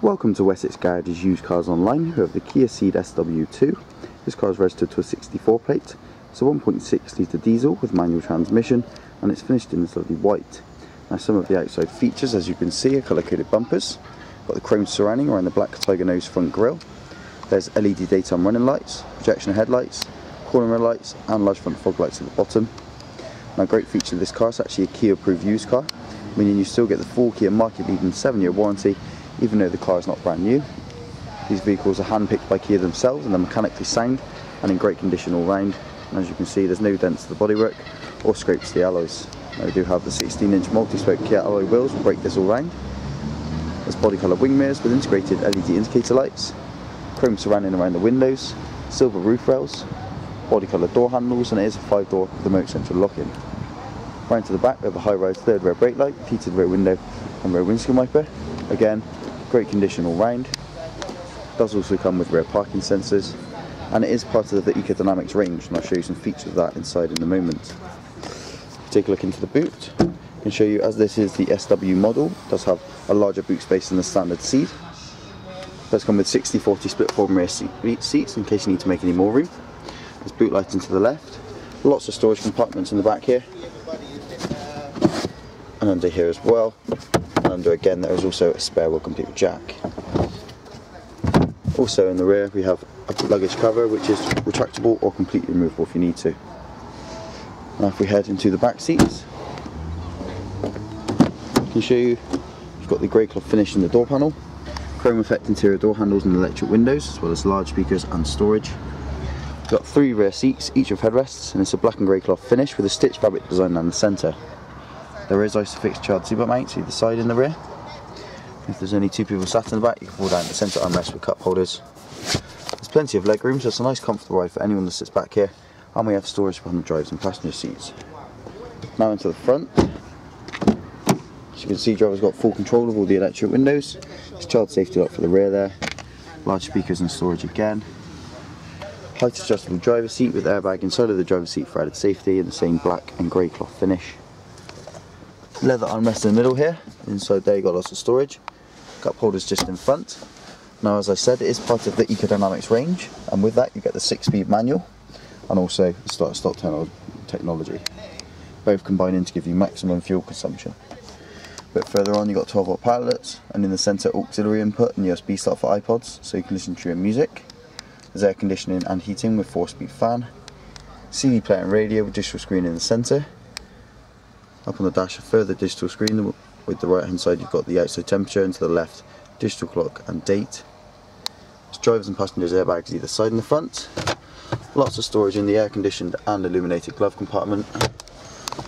Welcome to Wessex Garage's Used Cars Online. We have the Kia Ceed SW2. This car is registered to a 64 plate. It's a 1.6 litre diesel with manual transmission and it's finished in this lovely white. Now some of the outside features as you can see are colour coded bumpers. Got the chrome surrounding around the black tiger nose front grille. There's LED daytime running lights, projection headlights, corner lights and large front fog lights at the bottom. Now a great feature of this car, is actually a Kia approved used car, meaning you still get the full Kia market leading 7 year warranty even though the car is not brand new. These vehicles are hand-picked by Kia themselves and they're mechanically sound and in great condition all round. And as you can see, there's no dents to the bodywork or scrapes to the alloys. Now, we do have the 16-inch multi-spoke Kia alloy wheels will break this all round. There's body colour wing mirrors with integrated LED indicator lights, chrome surrounding around the windows, silver roof rails, body colour door handles, and it is a five-door remote central lock-in. Round to the back, we have a high-rise third rear brake light, heated rear window, and rear windscreen wiper. Again, great condition all round. Does also come with rear parking sensors and it is part of the Ecodynamics range and I'll show you some features of that inside in a moment. Take a look into the boot. Can show you as this is the SW model, does have a larger boot space than the standard Ceed. Does come with 60-40 split form rear seat, seats in case you need to make any more room. There's boot lighting to the left. Lots of storage compartments in the back here. And under here as well and under again there is also a spare wheel complete with jack. Also in the rear we have a luggage cover which is retractable or completely removable if you need to. Now if we head into the back seats, I can show you we've got the grey cloth finish in the door panel, chrome effect interior door handles and electric windows as well as large speakers and storage. We've got three rear seats, each with headrests and it's a black and grey cloth finish with a stitched fabric design down the centre. There is ISOFIX child seatbelt see the side in the rear. If there's only two people sat in the back, you can pull down the centre armrest with cup holders. There's plenty of leg room, so it's a nice comfortable ride for anyone that sits back here. And we have storage behind the drives and passenger seats. Now into the front. As you can see, driver's got full control of all the electric windows. There's child safety lock for the rear there. Large speakers and storage again. Height adjustable driver seat with airbag inside of the driver's seat for added safety in the same black and grey cloth finish leather armrest in the middle here. Inside there you got lots of storage. Cup holders just in front. Now as I said it is part of the Ecodynamics range and with that you get the 6-speed manual and also the start-stop technology. Both combining to give you maximum fuel consumption. A bit further on you've got 12 volt outlets and in the centre auxiliary input and USB slot for iPods so you can listen to your music. There's air conditioning and heating with 4 speed fan. CD player and radio with digital screen in the centre up on the dash a further digital screen with the right hand side you've got the outside temperature and to the left digital clock and date. There's drivers and passengers airbags either side in the front. Lots of storage in the air conditioned and illuminated glove compartment.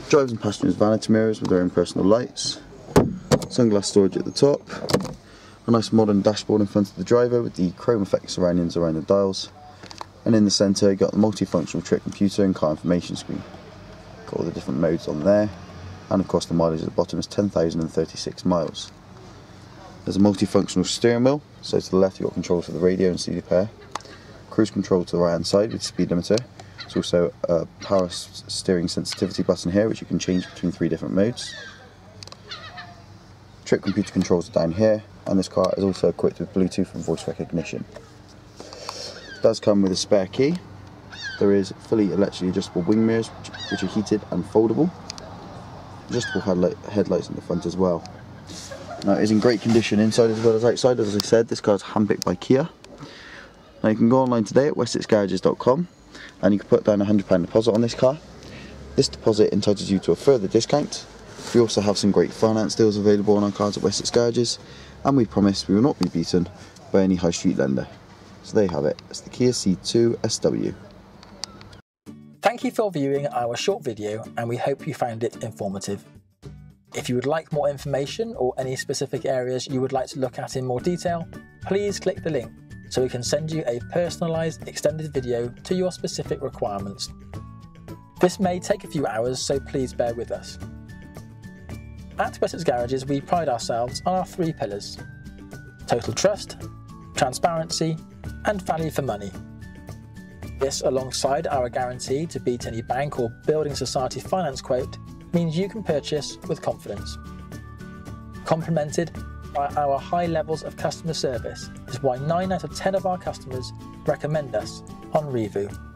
Drivers and passengers vanity mirrors with their own personal lights. Sunglass storage at the top. A nice modern dashboard in front of the driver with the chrome effect surroundings around the dials. And in the centre you've got the multifunctional trip computer and car information screen. Got all the different modes on there and of course the mileage at the bottom is 10,036 miles. There's a multifunctional steering wheel, so to the left you've got controls for the radio and CD player, cruise control to the right hand side with speed limiter, there's also a power steering sensitivity button here which you can change between three different modes. Trip computer controls are down here and this car is also equipped with Bluetooth and voice recognition. It does come with a spare key. There is fully electrically adjustable wing mirrors which are heated and foldable adjustable headlight, headlights in the front as well. Now it is in great condition inside as well as outside, as I said, this car is handpicked by Kia. Now you can go online today at wessexgarages.com and you can put down a £100 deposit on this car. This deposit entitles you to a further discount. We also have some great finance deals available on our cars at Wessex Garages and we promise we will not be beaten by any high street lender. So there you have it, it's the Kia Ceed 2 SW. Thank you for viewing our short video and we hope you found it informative. If you would like more information or any specific areas you would like to look at in more detail, please click the link so we can send you a personalised extended video to your specific requirements. This may take a few hours, so please bear with us. At Wessex Garages, we pride ourselves on our three pillars total trust, transparency, and value for money. This, alongside our guarantee to beat any bank or building society finance quote, means you can purchase with confidence. Complemented by our high levels of customer service is why 9 out of 10 of our customers recommend us on Reevoo.